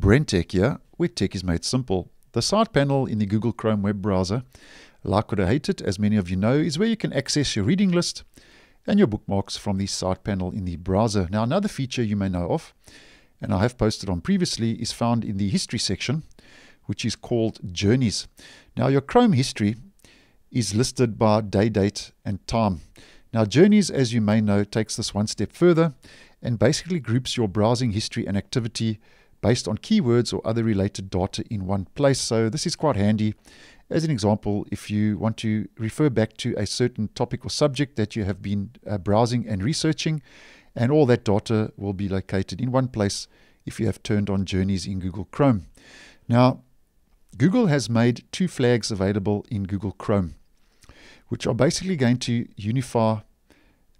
BrenTech here, where tech is made simple. The side panel in the Google Chrome web browser, like it or hate it, as many of you know, is where you can access your reading list and your bookmarks from the side panel in the browser. Now, another feature you may know of, and I have posted on previously, is found in the history section, which is called Journeys. Now, your Chrome history is listed by day, date, and time. Now, Journeys, as you may know, takes this one step further and basically groups your browsing history and activity based on keywords or other related data in one place. So this is quite handy. As an example, if you want to refer back to a certain topic or subject that you have been uh, browsing and researching, and all that data will be located in one place if you have turned on Journeys in Google Chrome. Now, Google has made two flags available in Google Chrome, which are basically going to unify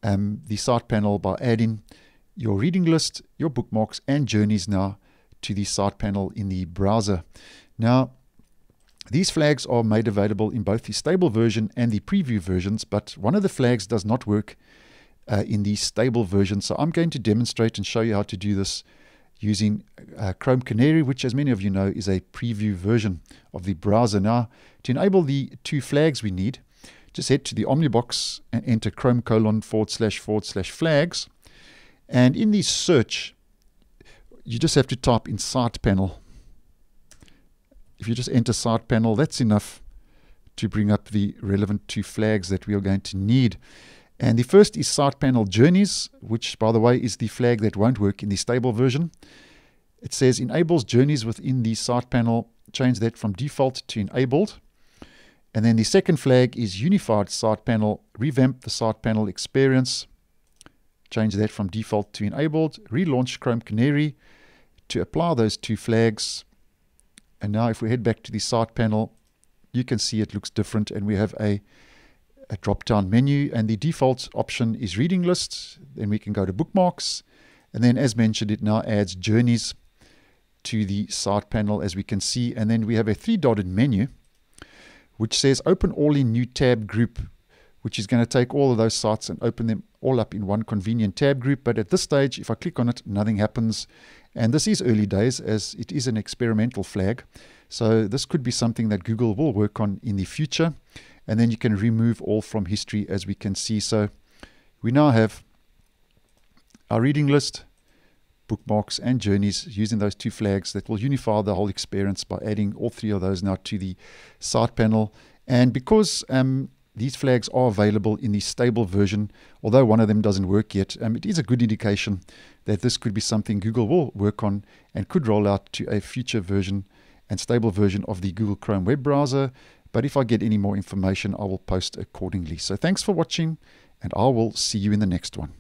um, the side panel by adding your reading list, your bookmarks, and journeys now to the side panel in the browser. Now, these flags are made available in both the stable version and the preview versions, but one of the flags does not work uh, in the stable version. So I'm going to demonstrate and show you how to do this using uh, Chrome Canary, which as many of you know is a preview version of the browser. Now, to enable the two flags we need, just head to the Omnibox and enter Chrome colon forward slash forward slash flags. And in the search, you just have to type in side panel. If you just enter side panel, that's enough to bring up the relevant two flags that we are going to need. And the first is side panel journeys, which by the way is the flag that won't work in the stable version. It says enables journeys within the side panel. Change that from default to enabled. And then the second flag is unified side panel. Revamp the side panel experience. Change that from default to enabled. Relaunch Chrome Canary to apply those two flags. And now if we head back to the side panel, you can see it looks different and we have a, a drop-down menu and the default option is reading list. Then we can go to bookmarks. And then as mentioned, it now adds journeys to the side panel as we can see. And then we have a three-dotted menu which says open all in new tab group, which is going to take all of those sites and open them all up in one convenient tab group. But at this stage, if I click on it, nothing happens. And this is early days as it is an experimental flag. So this could be something that Google will work on in the future. And then you can remove all from history as we can see. So we now have our reading list, bookmarks and journeys using those two flags that will unify the whole experience by adding all three of those now to the side panel. And because um, these flags are available in the stable version, although one of them doesn't work yet. Um, it is a good indication that this could be something Google will work on and could roll out to a future version and stable version of the Google Chrome web browser. But if I get any more information, I will post accordingly. So thanks for watching, and I will see you in the next one.